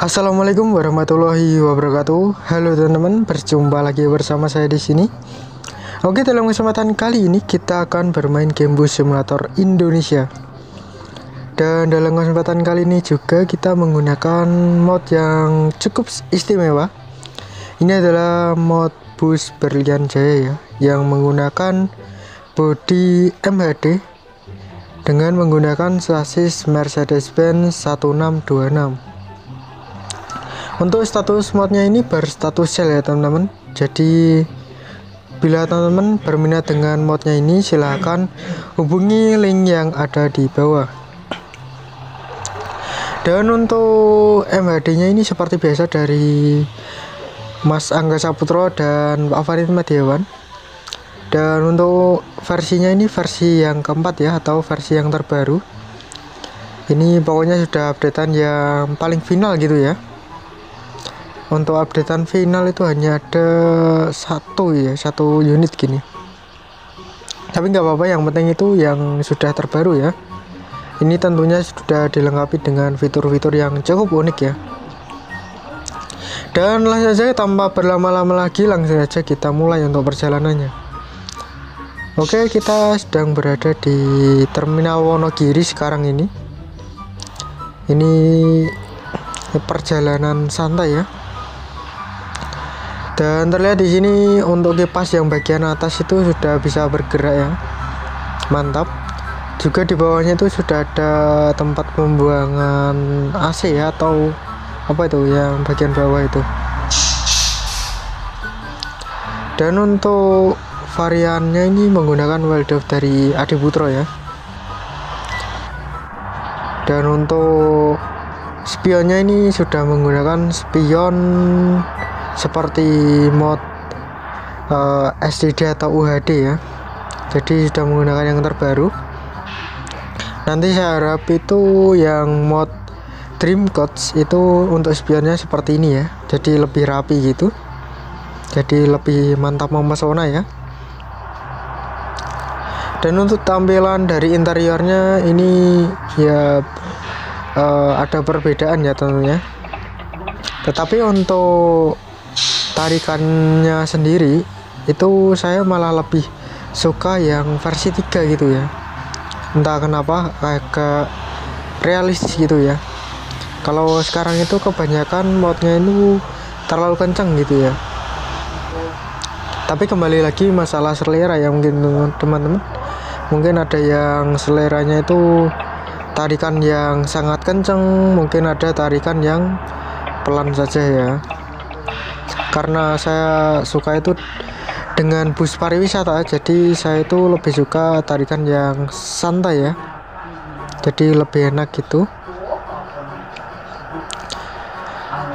Assalamualaikum warahmatullahi wabarakatuh. Halo teman-teman, berjumpa lagi bersama saya di sini. Oke, dalam kesempatan kali ini kita akan bermain game bus simulator Indonesia. Dan dalam kesempatan kali ini juga kita menggunakan mod yang cukup istimewa. Ini adalah mod bus Berlian Jaya ya, yang menggunakan bodi MHD dengan menggunakan sasis Mercedes-Benz 1626 untuk status modnya ini berstatus sel ya teman-teman. Jadi bila teman-teman berminat dengan modnya ini silahkan hubungi link yang ada di bawah. Dan untuk MHD nya ini seperti biasa dari Mas Angga Saputro dan Pak Farid Madiawan dan untuk versinya ini versi yang keempat ya atau versi yang terbaru. Ini pokoknya sudah updatean yang paling final gitu ya. Untuk updatean final itu hanya ada satu ya satu unit gini. Tapi nggak apa-apa yang penting itu yang sudah terbaru ya. Ini tentunya sudah dilengkapi dengan fitur-fitur yang cukup unik ya. Dan langsung saja tanpa berlama-lama lagi langsung saja kita mulai untuk perjalanannya oke kita sedang berada di terminal Wonogiri sekarang ini. Ini perjalanan santai ya. Dan terlihat di sini untuk kipas yang bagian atas itu sudah bisa bergerak ya. Mantap. Juga di bawahnya itu sudah ada tempat pembuangan AC ya atau apa itu yang bagian bawah itu. Dan untuk variannya ini menggunakan Waldorf dari Adi Putro ya. Dan untuk spionnya ini sudah menggunakan spion seperti mod uh, eh, SSD atau UHD ya. Jadi sudah menggunakan yang terbaru. Nanti saya harap itu yang mod Dreamcodes itu untuk spionnya seperti ini ya. Jadi lebih rapi gitu. Jadi lebih mantap memesona ya dan untuk tampilan dari interiornya ini ya uh, ada perbedaan ya tentunya. Tetapi untuk tarikannya sendiri itu saya malah lebih suka yang versi 3 gitu ya. Entah kenapa ke realistis gitu ya. Kalau sekarang itu kebanyakan modnya itu terlalu kencang gitu ya. Tapi kembali lagi masalah selera ya mungkin teman-teman mungkin ada yang seleranya itu tarikan yang sangat kencang mungkin ada tarikan yang pelan saja ya. Karena saya suka itu dengan bus pariwisata jadi saya itu lebih suka tarikan yang santai ya. Jadi lebih enak gitu.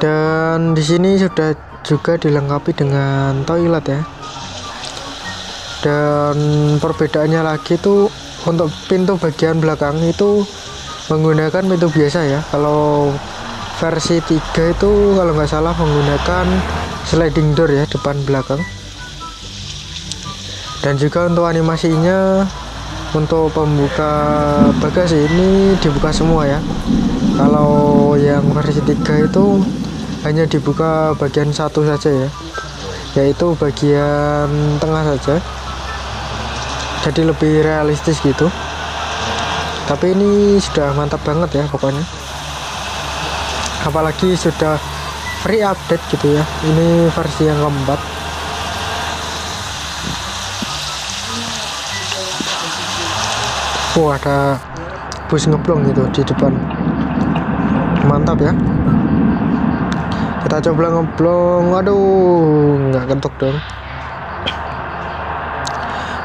Dan di sini sudah juga dilengkapi dengan toilet ya dan perbedaannya lagi itu untuk pintu bagian belakang itu menggunakan pintu biasa ya. Kalau versi 3 itu kalau nggak salah menggunakan sliding door ya depan belakang. Dan juga untuk animasinya untuk pembuka bagasi ini dibuka semua ya. Kalau yang versi 3 itu hanya dibuka bagian satu saja ya. Yaitu bagian tengah saja jadi lebih realistis gitu. Tapi ini sudah mantap banget ya pokoknya. Apalagi sudah free update gitu ya. Ini versi yang keempat. Wah ada bus ngeblong gitu di depan. Mantap ya. Kita coba ngeblong. Aduh nggak kentuk dong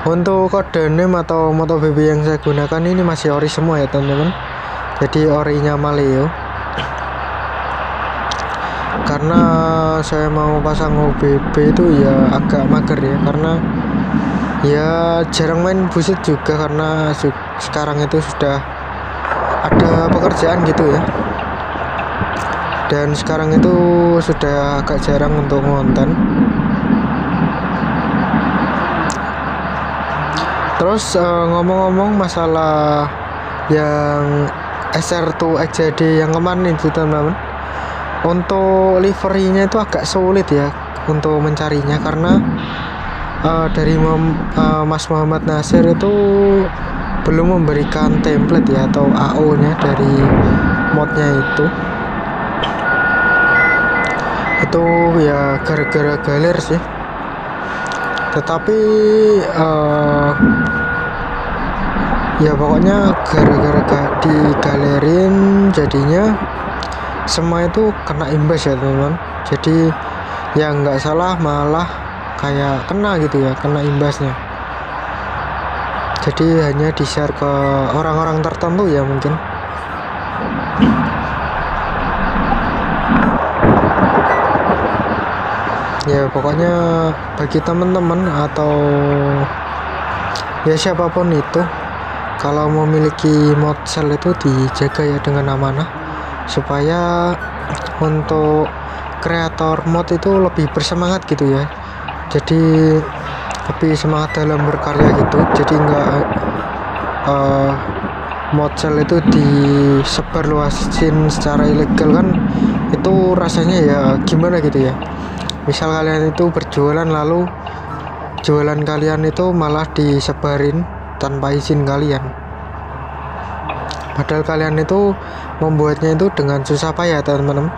untuk kode name atau moto BB yang saya gunakan ini masih ori semua ya teman-teman. Jadi orinya Maleo. Karena saya mau pasang OBB itu ya agak mager ya karena ya jarang main busit juga karena sekarang itu sudah ada pekerjaan gitu ya. Dan sekarang itu sudah agak jarang untuk ngonten terus ngomong ngomong-ngomong masalah yang SR2 XJD yang kemarin itu teman-teman untuk liverynya itu agak sulit ya untuk mencarinya karena uh, dari Mem, uh, Mas Muhammad Nasir itu belum memberikan template ya atau AO nya dari modnya itu. Itu ya gara-gara galer sih tetapi uh, ya pokoknya gara-gara di galerin jadinya semua itu kena imbas ya teman-teman. Jadi yang nggak salah malah kayak kena gitu ya kena imbasnya. Jadi hanya di share ke orang-orang tertentu ya mungkin ya pokoknya bagi teman-teman atau ya siapa pun itu kalau memiliki mod cell itu dijaga ya dengan amanah. Supaya untuk kreator mod itu lebih bersemangat gitu ya. Jadi lebih semangat dalam berkarya gitu. Jadi enggak uh, eh, mod cell itu disebar luasin secara ilegal kan itu rasanya ya gimana gitu ya misal kalian itu berjualan lalu jualan kalian itu malah disebarin tanpa izin kalian. Padahal kalian itu membuatnya itu dengan susah payah teman-teman.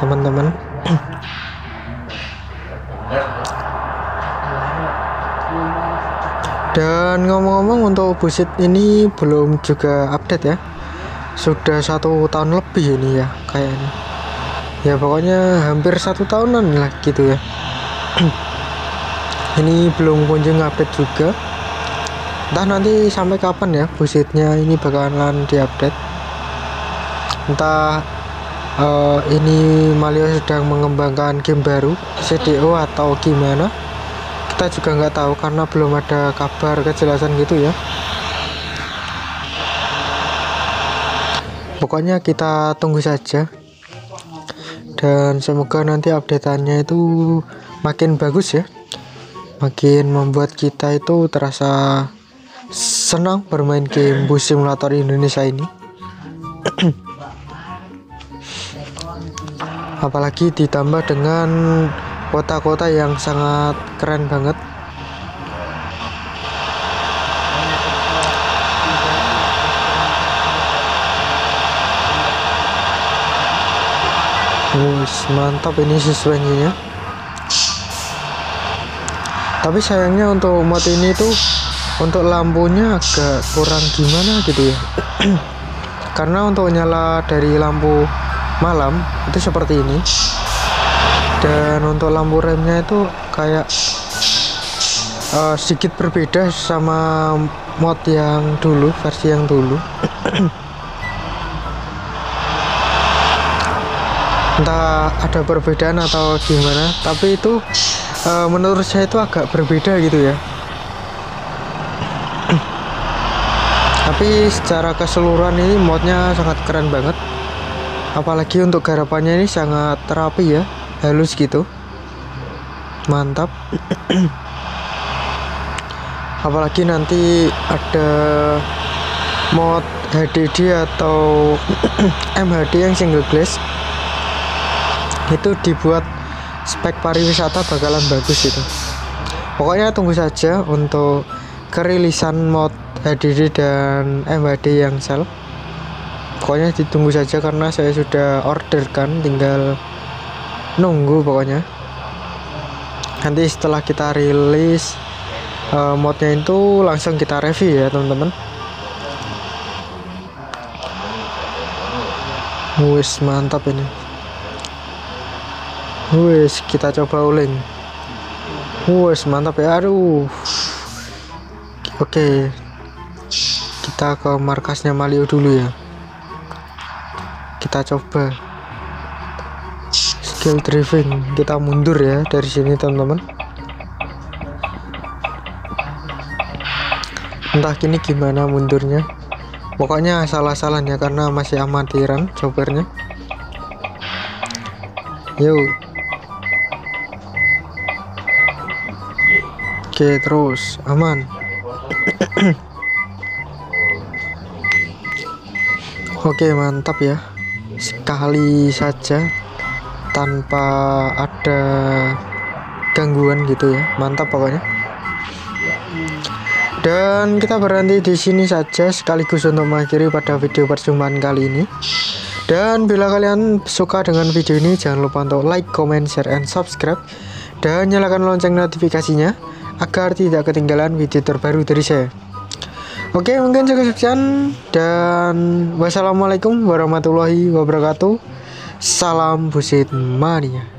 Teman-teman. Dan ngomong-ngomong untuk busit ini belum juga update ya. Sudah satu tahun lebih ini ya kayaknya ya pokoknya hampir satu tahunan lah gitu ya. Ini belum kunjung update juga. Entah nanti sampai kapan ya busitnya ini bakalan diupdate. Entah uh, ini Malio sedang mengembangkan game baru CDO atau gimana. Kita juga nggak tahu karena belum ada kabar kejelasan gitu ya. Pokoknya kita tunggu saja dan semoga nanti updateannya itu makin bagus ya. Makin membuat kita itu terasa senang bermain game bus simulator Indonesia ini. Apalagi ditambah dengan kota-kota yang sangat keren banget Wus, mantap ini sesuainya tapi sayangnya untuk mod ini tuh untuk lampunya agak kurang gimana gitu ya. Karena untuk nyala dari lampu malam itu seperti ini. Dan untuk lampu remnya itu kayak uh, sedikit berbeda sama mod yang dulu versi yang dulu entah ada perbedaan atau gimana tapi itu uh, menurut saya itu agak berbeda gitu ya. Tapi secara keseluruhan ini modnya sangat keren banget. Apalagi untuk garapannya ini sangat terapi ya halus gitu. Mantap. Apalagi nanti ada mod HDD atau MHD yang single glass itu dibuat spek pariwisata bakalan bagus itu. Pokoknya tunggu saja untuk kerilisan mod HDD dan MHD yang sel pokoknya ditunggu saja karena saya sudah order kan tinggal nunggu pokoknya. Nanti setelah kita rilis uh, modnya itu langsung kita review ya teman-teman. Wis mantap ini wis kita coba uling wis mantap ya aduh. Oke kita ke markasnya Malio dulu ya. Kita coba. Skill driving kita mundur ya dari sini teman-teman. Entah kini gimana mundurnya. Pokoknya salah-salahnya karena masih amatiran sopirnya. Yuk oke terus. Aman. Oke mantap ya. Sekali saja tanpa ada gangguan gitu ya. Mantap pokoknya. Dan kita berhenti di sini saja sekaligus untuk mengakhiri pada video perjumpaan kali ini. Dan bila kalian suka dengan video ini jangan lupa untuk like, comment, share, and subscribe. Dan nyalakan lonceng notifikasinya agar tidak ketinggalan video terbaru dari saya. Oke mungkin cukup sekian dan wassalamualaikum warahmatullahi wabarakatuh. Salam busit mania